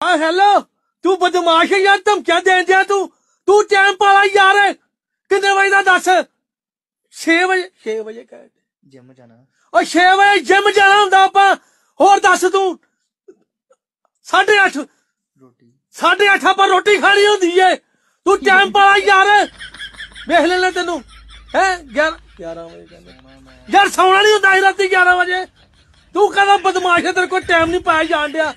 ਹਾਂ ਹੈਲੋ ਤੂੰ ਬਦਮਾਸ਼ ਹੈ ਯਾਰ ਧਮਕੀਆਂ ਦੇਣ ਦਿਆ ਤੂੰ। ਤੂੰ ਟਾਈਮ ਪਾਲਾ ਯਾਰ। ਕਿੰਨੇ ਵਜੇ ਦਾ ਦੱਸ? 6 ਵਜੇ 6 ਵਜੇ ਕਹਿ ਜਿਮ ਜਾਣਾ। ਓ 6 ਵਜੇ ਜਿਮ ਜਾਣਾ ਹੁੰਦਾ ਆਪਾਂ। ਹੋਰ ਦੱਸ ਤੂੰ। 8:30 ਰੋਟੀ। 8:30 ਆਪਾਂ ਰੋਟੀ ਖਾਣੀ ਹੁੰਦੀ ਏ। ਤੂੰ ਟਾਈਮ ਪਾਲਾ ਯਾਰ। ਵੇਖ ਲੈਣਾ ਤੈਨੂੰ। ਹੈ 11 11 ਵਜੇ ਕਹਿੰਦੇ। ਯਾਰ ਸੌਣਾ ਨਹੀਂ ਹੁੰਦਾ ਸੀ ਰਾਤੀ 11 ਵਜੇ। ਤੂੰ ਕਹਿੰਦਾ ਬਦਮਾਸ਼ ਤੇਰੇ ਕੋਲ ਟਾਈਮ ਨਹੀਂ ਪਾਇਆ ਜਾਣ ਡਿਆ।